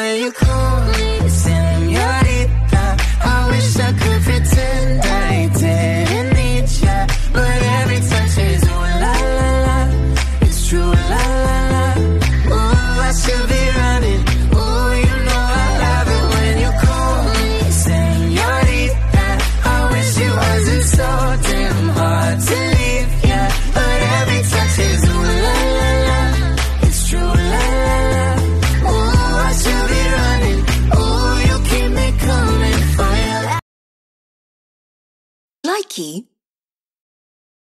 you call me senorita. I wish I could pretend I didn't need ya, but every touch is ooh la la la. It's true la la. Nike